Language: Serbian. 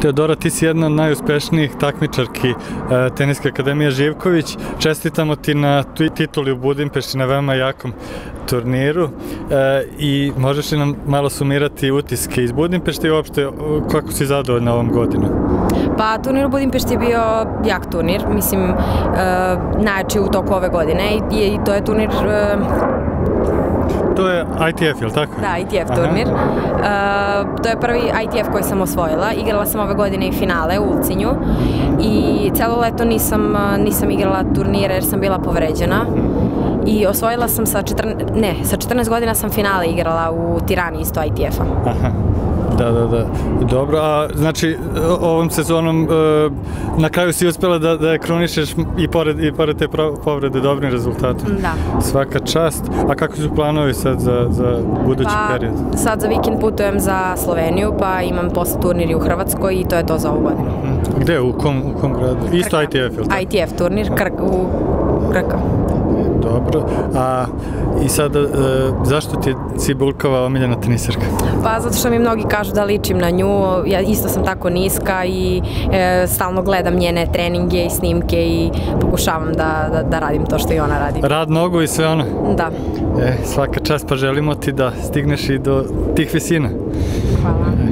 Teodora, ti si jedna od najuspešnijih takmičarki e, Teniske akademije Živković. Čestitamo ti na tituli u Budimpešti na veoma jakom turniru e, i možeš li nam malo sumirati utiske iz Budimpešte i uopšte kako si zadovoljna ovom godinu? Pa turnir u Budimpešti je bio jak turnir, mislim e, najjači u toku ove godine i, i to je turnir e, To je ITF, je li tako? Da, ITF turnir. Uh, to je prvi ITF koji sam osvojila. Igrala sam ove godine i finale u Ulcinju i celo leto nisam, nisam igrala turnire jer sam bila povređena i osvojila sam sa 14, ne, sa 14 godina sam finale igrala u Tirani isto ITF-a. Da, da, da. Dobro, a znači ovom sezonom e, na kraju si uspela da, da je kronišeš i pored, i pored te povrede dobrim rezultatom. Da. Svaka čast. A kako su planovi sad za, za budući pa, period? Sad za vikend putujem za Sloveniju, pa imam posle turniri u Hrvatskoj i to je to za ovu godinu. Gde? U kom, u kom gradu? Isto. ITF, je li tako? ITF turnir Krk, u Krka. Dobro. A i sada, e, zašto ti je Cibulkova omiljena tenisarka? Pa zato što mi mnogi kažu da ličim na nju, ja isto sam tako niska i e, stalno gledam njene treninge i snimke i pokušavam da, da, da radim to što i ona radi. Rad nogu i sve ono? Da. E, svaka čast, pa želimo ti da stigneš i do tih visina. Hvala.